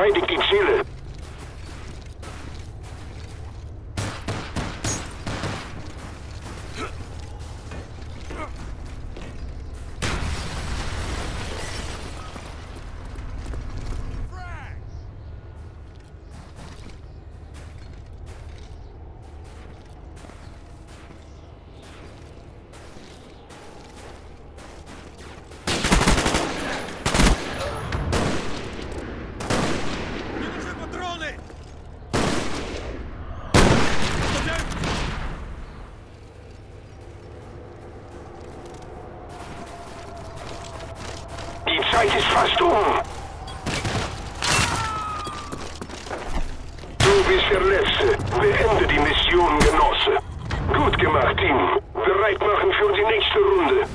trying to conceal it. Zeit ist fast um. Du bist der Letzte. Beende die Mission, Genosse. Gut gemacht, Team. Bereit machen für die nächste Runde.